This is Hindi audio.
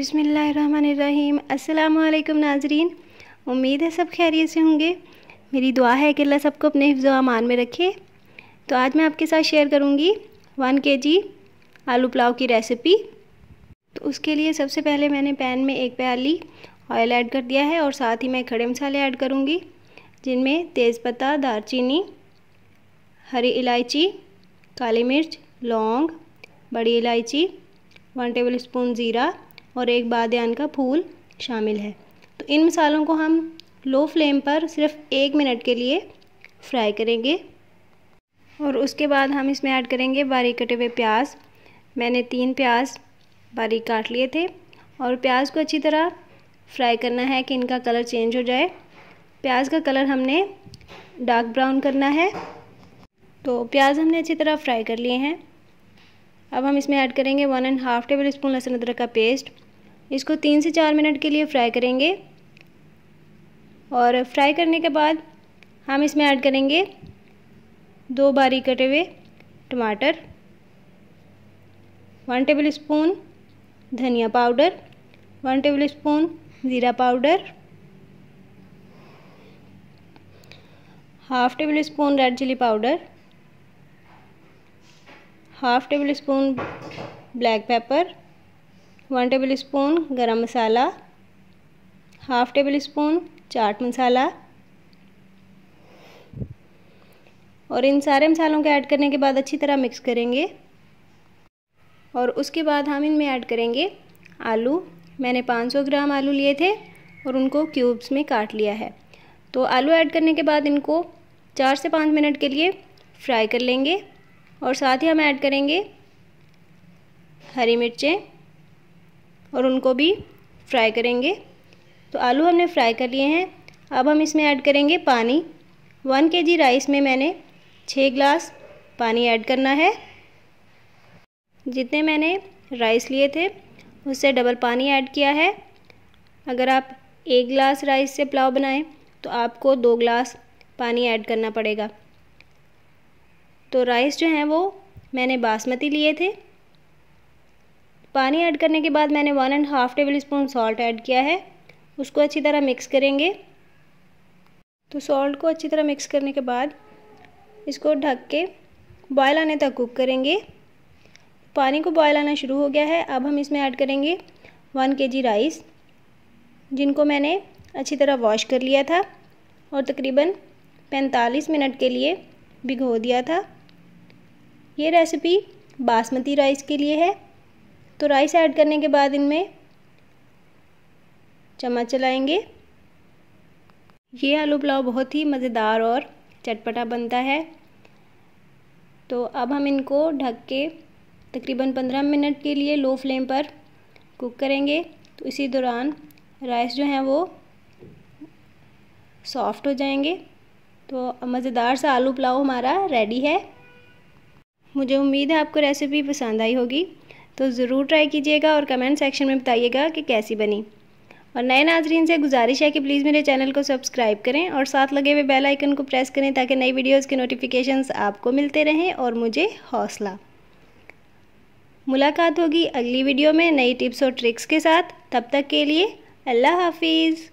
बिसमीम वालेकुम नाजरीन। उम्मीद है सब खैरियत से होंगे। मेरी दुआ है कि अल्लाह सबको अपने हिफ्ज़ अमान में रखे। तो आज मैं आपके साथ शेयर करूँगी वन के जी आलू पुलाव की रेसिपी। तो उसके लिए सबसे पहले मैंने पैन में एक प्याली ऑयल ऐड कर दिया है और साथ ही मैं खड़े मसाले ऐड करूँगी, जिनमें तेज़पत्ता दारचीनी हरी इलायची, काली मिर्च, लौंग, बड़ी इलायची, वन टेबल स्पून ज़ीरा और एक बादयान का फूल शामिल है। तो इन मसालों को हम लो फ्लेम पर सिर्फ़ एक मिनट के लिए फ्राई करेंगे और उसके बाद हम इसमें ऐड करेंगे बारीक कटे हुए प्याज। मैंने तीन प्याज बारीक काट लिए थे और प्याज को अच्छी तरह फ्राई करना है कि इनका कलर चेंज हो जाए। प्याज का कलर हमने डार्क ब्राउन करना है। तो प्याज हमने अच्छी तरह फ्राई कर लिए हैं। अब हम इसमें ऐड करेंगे one and half tablespoon लहसुन अदरक का पेस्ट। इसको तीन से चार मिनट के लिए फ्राई करेंगे। और फ्राई करने के बाद हम इसमें ऐड करेंगे दो बारीक कटे हुए टमाटर, वन टेबल स्पून धनिया पाउडर, वन टेबल स्पून ज़ीरा powder, half tablespoon red chilli powder, half tablespoon black pepper one tablespoon garam masala, half tablespoon chaat masala और इन सारे मसालों को ऐड करने के बाद अच्छी तरह मिक्स करेंगे और उसके बाद हम इनमें ऐड करेंगे आलू। मैंने 500 ग्राम आलू लिए थे और उनको क्यूब्स में काट लिया है। तो आलू ऐड करने के बाद इनको चार से पाँच मिनट के लिए फ्राई कर लेंगे और साथ ही हम ऐड करेंगे हरी मिर्चें। और उनको भी फ्राई करेंगे। तो आलू हमने फ्राई कर लिए हैं। अब हम इसमें ऐड करेंगे पानी। वन के जी राइस में मैंने छः गिलास पानी ऐड करना है। जितने मैंने राइस लिए थे, उससे डबल पानी ऐड किया है। अगर आप एक गिलास राइस से पुलाव बनाएँ तो आपको दो गिलास पानी ऐड करना पड़ेगा। तो राइस जो हैं वो मैंने बासमती लिए थे। पानी ऐड करने के बाद मैंने one and half tablespoon salt add किया है। उसको अच्छी तरह मिक्स करेंगे। तो सॉल्ट को अच्छी तरह मिक्स करने के बाद इसको ढक के बॉयल आने तक कुक करेंगे। पानी को बॉयल आना शुरू हो गया है। अब हम इसमें ऐड करेंगे वन के जी राइस जिनको मैंने अच्छी तरह वॉश कर लिया था और तकरीबन पैंतालीस मिनट के लिए भिगो दिया था। ये रेसिपी बासमती राइस के लिए है। तो राइस ऐड करने के बाद इनमें चम्मच चलाएँगे। ये आलू पुलाव बहुत ही मज़ेदार और चटपटा बनता है। तो अब हम इनको ढक के तकरीबन पंद्रह मिनट के लिए लो फ्लेम पर कुक करेंगे। तो इसी दौरान राइस जो हैं वो सॉफ्ट हो जाएँगे। तो मज़ेदार सा आलू पुलाव हमारा रेडी है। मुझे उम्मीद है आपको रेसिपी पसंद आई होगी। तो ज़रूर ट्राई कीजिएगा और कमेंट सेक्शन में बताइएगा कि कैसी बनी। और नए नाजरीन से गुजारिश है कि प्लीज़ मेरे चैनल को सब्सक्राइब करें और साथ लगे हुए बेल आइकन को प्रेस करें ताकि नई वीडियोज़ के नोटिफिकेशंस आपको मिलते रहें और मुझे हौसला। मुलाकात होगी अगली वीडियो में नई टिप्स और ट्रिक्स के साथ। तब तक के लिए अल्लाह हाफिज़।